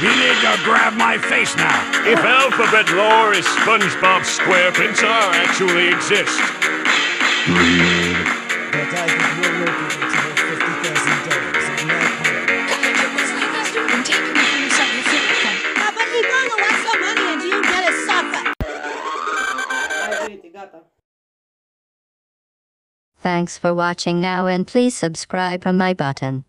You need to grab my face now. If alphabet lore is SpongeBob SquarePants are actually exist. But I think you're working it to make fifty thousand dollars in my plan. Papa, he gonna want some money and you gotta suffer. Hai, uite, gata. Thanks for watching now and please subscribe on my button.